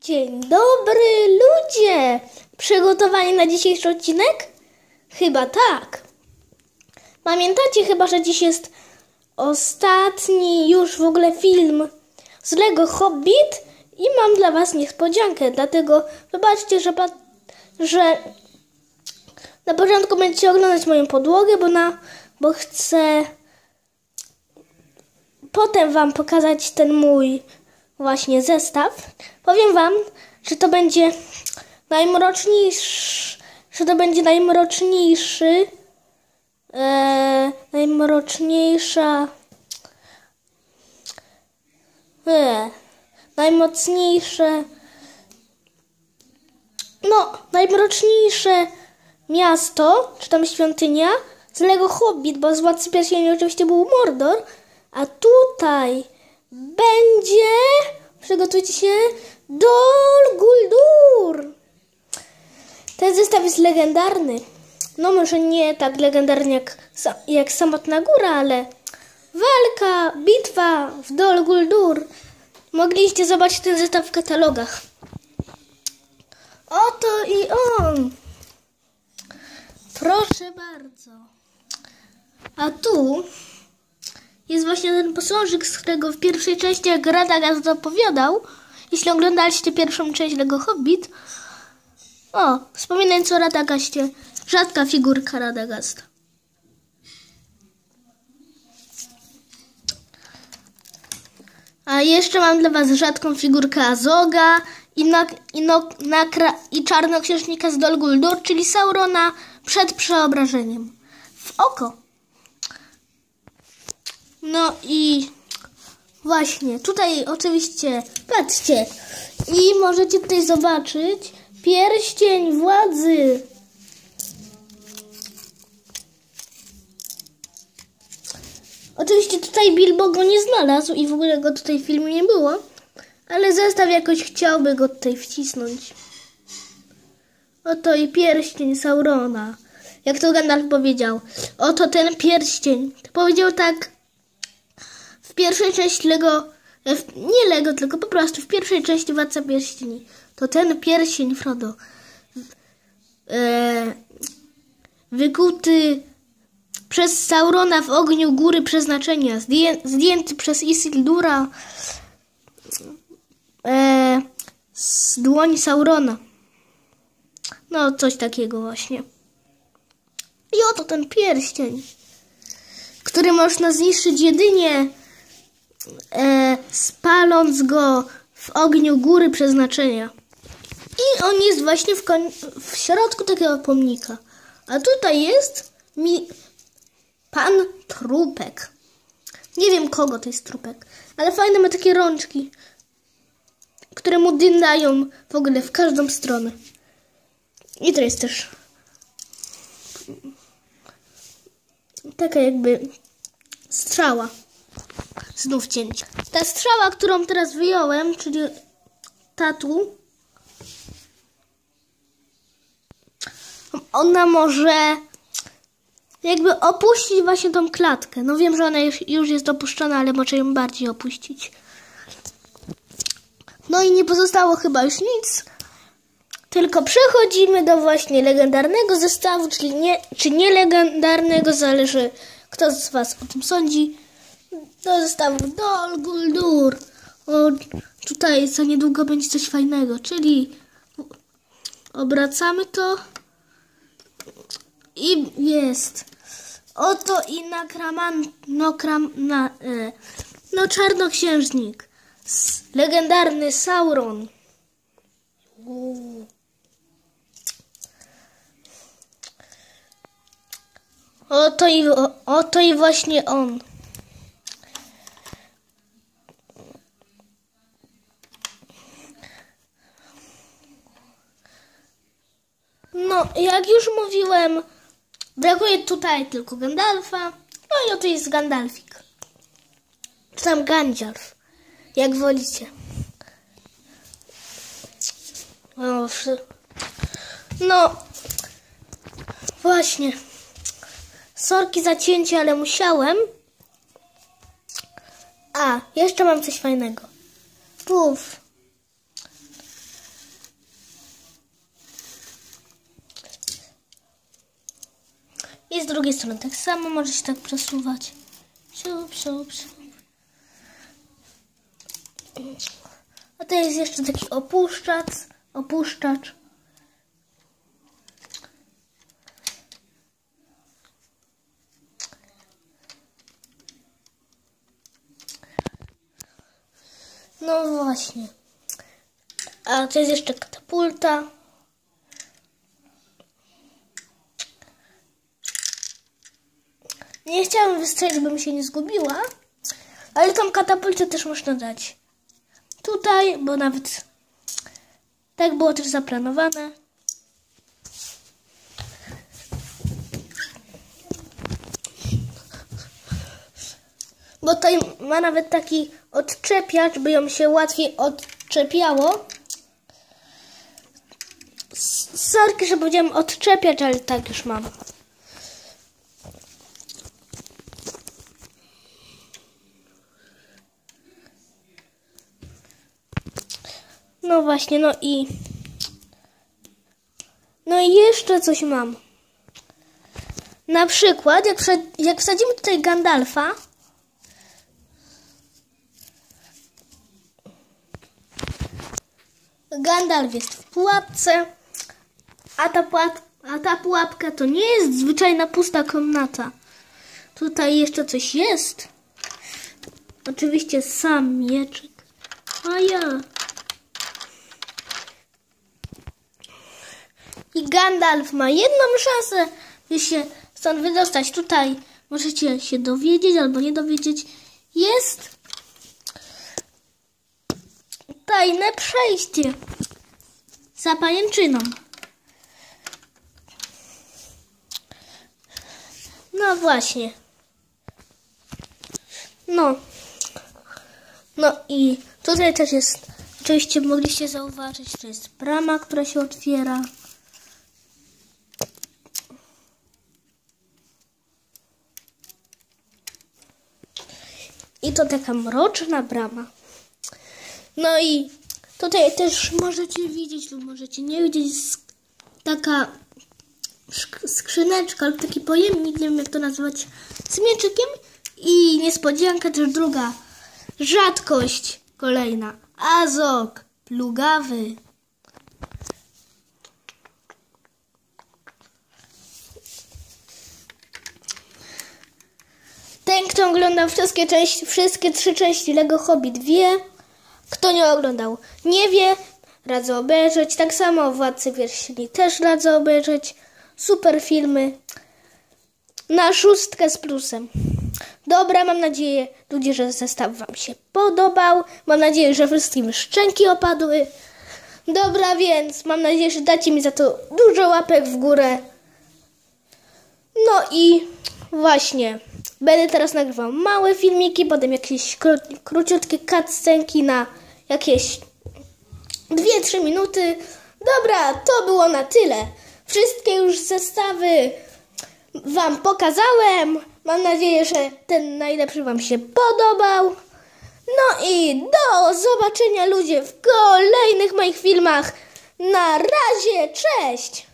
Dzień dobry, ludzie! Przygotowani na dzisiejszy odcinek? Chyba tak. Pamiętacie chyba, że dziś jest ostatni już w ogóle film z Lego Hobbit i mam dla Was niespodziankę, dlatego wybaczcie, że, że na początku będziecie oglądać moją podłogę, bo, na, bo chcę potem Wam pokazać ten mój właśnie zestaw. Powiem Wam, że to będzie najmroczniejszy, że to będzie najmroczniejszy, e, najmroczniejsza, e, najmocniejsze, no, najmroczniejsze miasto, czy tam świątynia, z Lego Hobbit, bo z Władcy Pierścieni oczywiście był Mordor, a tutaj będzie, przygotujcie się, Dol Guldur. Ten zestaw jest legendarny. No może nie tak legendarny jak, jak Samotna Góra, ale walka, bitwa w Dol Guldur. Mogliście zobaczyć ten zestaw w katalogach. Oto i on. Proszę bardzo. A tu jest właśnie ten posążek, z którego w pierwszej części, jak Radagast opowiadał, jeśli oglądaliście pierwszą część Lego Hobbit, o, wspominając o Radagaście, rzadka figurka Radagasta. A jeszcze mam dla Was rzadką figurkę Azoga i, na, i, no, i czarnoksiężnika z Dol Guldur, czyli Saurona przed przeobrażeniem. W oko. No i właśnie, tutaj oczywiście, patrzcie, i możecie tutaj zobaczyć pierścień władzy. Oczywiście tutaj Bilbo go nie znalazł i w ogóle go tutaj w filmie nie było, ale zestaw jakoś chciałby go tutaj wcisnąć. Oto i pierścień Saurona. Jak to Gandalf powiedział. Oto ten pierścień. Powiedział tak w pierwszej części Lego, e, w, nie Lego, tylko po prostu w pierwszej części Władca Pierścieni. To ten pierścień Frodo. E, wykuty przez Saurona w ogniu góry przeznaczenia. Zdję, zdjęty przez Isildura e, z dłoni Saurona. No, coś takiego właśnie. I oto ten pierścień, który można zniszczyć jedynie e, spaląc go w ogniu góry przeznaczenia. I on jest właśnie w, w środku takiego pomnika. A tutaj jest mi pan trupek. Nie wiem kogo to jest trupek, ale fajne ma takie rączki, które mu dynają w ogóle w każdą stronę. I to jest też taka jakby strzała. Znów cięcie. Ta strzała, którą teraz wyjąłem, czyli tatu, ona może jakby opuścić właśnie tą klatkę. No wiem, że ona już jest opuszczona, ale może ją bardziej opuścić. No i nie pozostało chyba już nic. Tylko przechodzimy do właśnie legendarnego zestawu, czyli nie, czy nielegendarnego, zależy kto z Was o tym sądzi. Do zestawu Dol Guldur. O, tutaj za niedługo będzie coś fajnego, czyli obracamy to i jest. Oto i nakraman, no, kram, na, e, no czarnoksiężnik. Legendarny Sauron. Oto i, o, oto i właśnie on. No, jak już mówiłem, brakuje tutaj tylko Gandalfa. No i oto jest Gandalfik. Czy tam Gandalf, jak wolicie. O, wszy- No, właśnie. Sorki za cięcie, ale musiałem. A, jeszcze mam coś fajnego. Puf. Drugiej strony tak samo może się tak przesuwać. Siup, siup, siup. A to jest jeszcze taki opuszczacz. Opuszczacz. No właśnie. A to jest jeszcze katapulta. Nie chciałam wystrzelić, żebym się nie zgubiła, ale tą katapultę też można dać tutaj, bo nawet tak było też zaplanowane. Bo tutaj ma nawet taki odczepiacz, by ją się łatwiej odczepiało. Sorki, że powiedziałem odczepiać, ale tak już mam. No właśnie, no i... No i jeszcze coś mam. Na przykład, jak, jak wsadzimy tutaj Gandalfa, Gandalf jest w pułapce, a ta, pułap, a ta pułapka to nie jest zwyczajna pusta komnata. Tutaj jeszcze coś jest. Oczywiście sam mieczyk. A ja. I Gandalf ma jedną szansę, by się stąd wydostać. Tutaj możecie się dowiedzieć albo nie dowiedzieć. Jest tajne przejście za pajęczyną. No właśnie. No. No i tutaj też jest, oczywiście mogliście zauważyć, to jest brama, która się otwiera. To taka mroczna brama. No i tutaj też możecie widzieć lub możecie nie widzieć taka skrzyneczka lub taki pojemnik, nie wiem jak to nazwać, z mieczykiem i niespodzianka też druga. Rzadkość kolejna. Azok plugawy. Ten, kto oglądał wszystkie, części, wszystkie trzy części Lego Hobbit wie. Kto nie oglądał, nie wie. Radzę obejrzeć. Tak samo Władcy Pierścieni też radzę obejrzeć. Super filmy. Na szóstkę z plusem. Dobra, mam nadzieję, ludzie, że zestaw Wam się podobał. Mam nadzieję, że wszystkim szczęki opadły. Dobra, więc mam nadzieję, że dacie mi za to dużo łapek w górę. No i właśnie, będę teraz nagrywał małe filmiki, potem jakieś kró- króciutkie cutscenki na jakieś 2-3 minuty. Dobra, to było na tyle. Wszystkie już zestawy Wam pokazałem. Mam nadzieję, że ten najlepszy Wam się podobał. No i do zobaczenia ludzie w kolejnych moich filmach. Na razie, cześć!